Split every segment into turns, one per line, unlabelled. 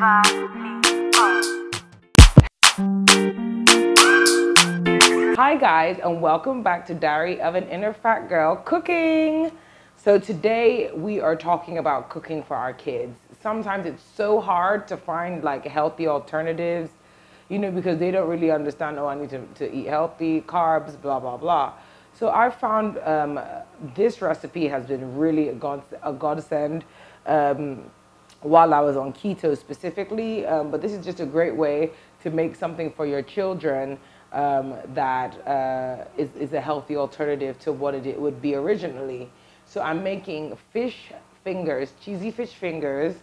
Hi guys and welcome back to Diary of an Inner Fat Girl Cooking. So today we are talking about cooking for our kids. Sometimes it's so hard to find like healthy alternatives, you know, because they don't really understand, oh, I need to, to eat healthy, carbs, blah, blah, blah. So I found um, this recipe has been really a, a godsend. Um, while I was on keto specifically, um, but this is just a great way to make something for your children um, that uh, is, is a healthy alternative to what it would be originally. So I'm making fish fingers, cheesy fish fingers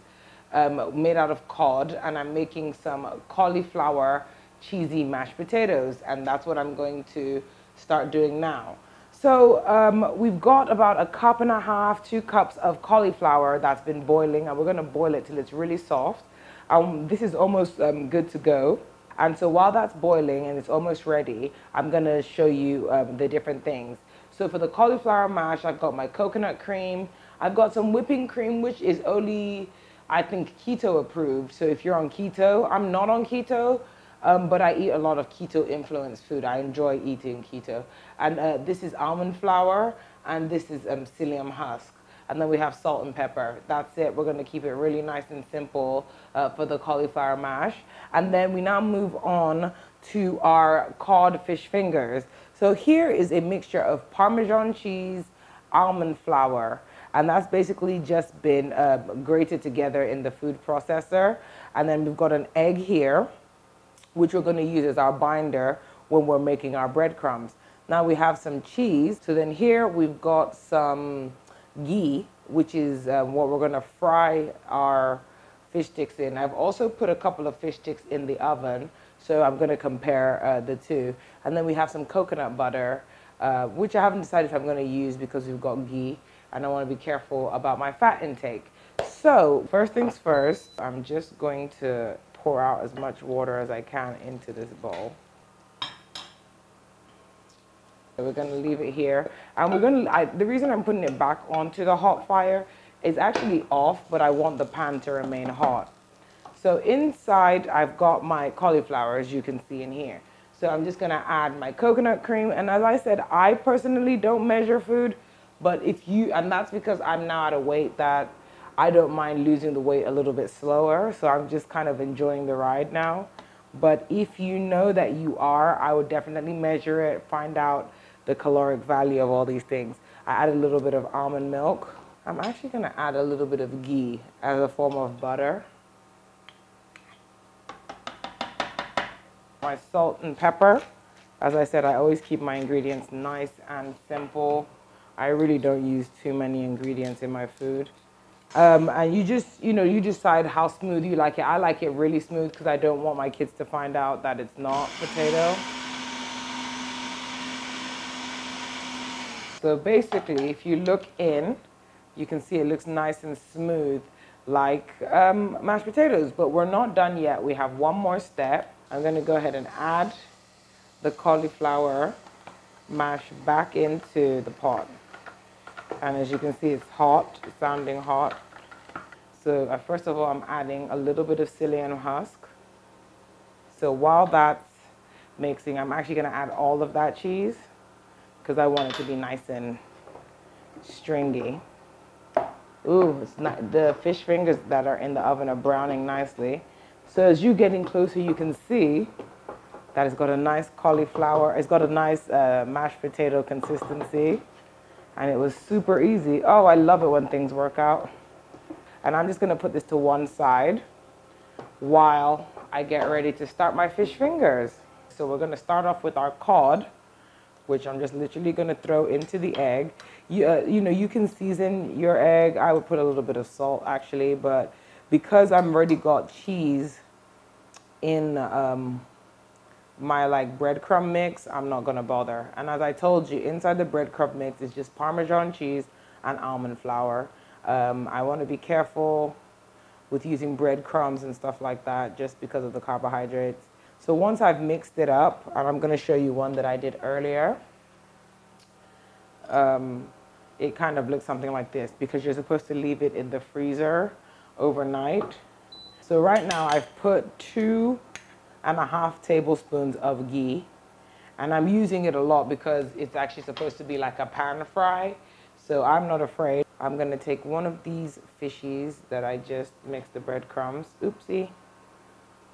um, made out of cod, and I'm making some cauliflower cheesy mashed potatoes, and that's what I'm going to start doing now. So um, we've got about a cup and a half, two cups of cauliflower that's been boiling, and we're going to boil it till it's really soft. Um, this is almost um, good to go. And so while that's boiling and it's almost ready, I'm going to show you um, the different things. So for the cauliflower mash, I've got my coconut cream. I've got some whipping cream, which is only, I think, keto approved. So if you're on keto, I'm not on keto, um, but I eat a lot of keto influenced food. I enjoy eating keto. And uh, this is almond flour, and this is um, psyllium husk. And then we have salt and pepper. That's it. We're going to keep it really nice and simple uh, for the cauliflower mash. And then we now move on to our cod fish fingers. So here is a mixture of Parmesan cheese, almond flour, and that's basically just been uh, grated together in the food processor. And then we've got an egg here which we're going to use as our binder when we're making our breadcrumbs. Now we have some cheese. So then here we've got some ghee, which is um, what we're going to fry our fish sticks in. I've also put a couple of fish sticks in the oven, so I'm going to compare uh, the two. And then we have some coconut butter, uh, which I haven't decided if I'm going to use because we've got ghee, and I want to be careful about my fat intake. So first things first, I'm just going to pour out as much water as I can into this bowl. We're going to leave it here. And we're going to, the reason I'm putting it back onto the hot fire is actually off, but I want the pan to remain hot. So inside, I've got my cauliflower, as you can see in here. So I'm just going to add my coconut cream. And as I said, I personally don't measure food, but if you, and that's because I'm now at a weight that I don't mind losing the weight a little bit slower, so I'm just kind of enjoying the ride now. But if you know that you are, I would definitely measure it, find out the caloric value of all these things. I add a little bit of almond milk. I'm actually gonna add a little bit of ghee as a form of butter. My salt and pepper. As I said, I always keep my ingredients nice and simple. I really don't use too many ingredients in my food. Um, and you just, you know, you decide how smooth you like it. I like it really smooth because I don't want my kids to find out that it's not potato. So basically, if you look in, you can see it looks nice and smooth like um, mashed potatoes, but we're not done yet. We have one more step. I'm gonna go ahead and add the cauliflower mash back into the pot. And as you can see, it's hot, it's sounding hot. So uh, first of all, I'm adding a little bit of psyllium husk. So while that's mixing, I'm actually gonna add all of that cheese because I want it to be nice and stringy. Ooh, it's not, the fish fingers that are in the oven are browning nicely. So as you're getting closer, you can see that it's got a nice cauliflower, it's got a nice uh, mashed potato consistency. And it was super easy. Oh, I love it when things work out. And I'm just gonna put this to one side while I get ready to start my fish fingers. So we're gonna start off with our cod, which I'm just literally gonna throw into the egg. You, uh, you know, you can season your egg. I would put a little bit of salt actually, but because I've already got cheese in um, my like breadcrumb mix, I'm not gonna bother. And as I told you, inside the breadcrumb mix is just Parmesan cheese and almond flour. Um, I want to be careful with using breadcrumbs and stuff like that just because of the carbohydrates. So once I've mixed it up, and I'm to show you one that I did earlier, um, it kind of looks something like this because you're supposed to leave it in the freezer overnight. So right now I've put two and a half tablespoons of ghee and I'm using it a lot because it's actually supposed to be like a pan fry. So I'm not afraid. I'm gonna take one of these fishies that I just mixed the breadcrumbs. Oopsie,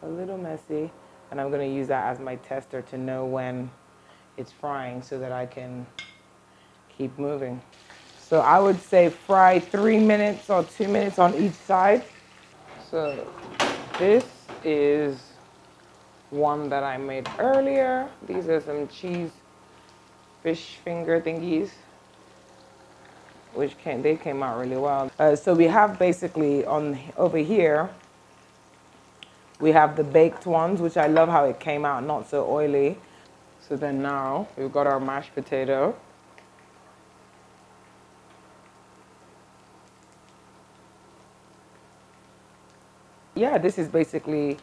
a little messy. And I'm gonna use that as my tester to know when it's frying so that I can keep moving. So I would say fry three minutes or two minutes on each side. So this is one that I made earlier. These are some cheese fish finger thingies, which came, they came out really well. Uh, so we have basically on over here, we have the baked ones, which I love how it came out not so oily. So then now we've got our mashed potato. yeah, this is basically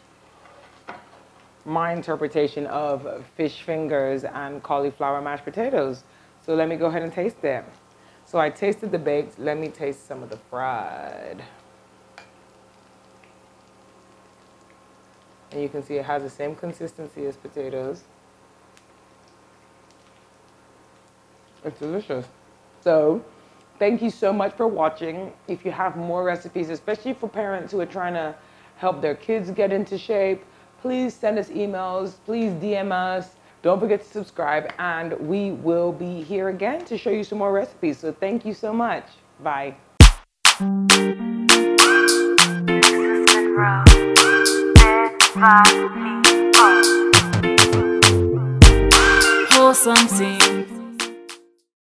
my interpretation of fish fingers and cauliflower mashed potatoes. So let me go ahead and taste it. So I tasted the baked. Let me taste some of the fried. And you can see it has the same consistency as potatoes. It's delicious. So thank you so much for watching. If you have more recipes, especially for parents who are trying to help their kids get into shape, please send us emails, please DM us. Don't forget to subscribe, and we will be here again to show you some more recipes. So thank you so much. Bye.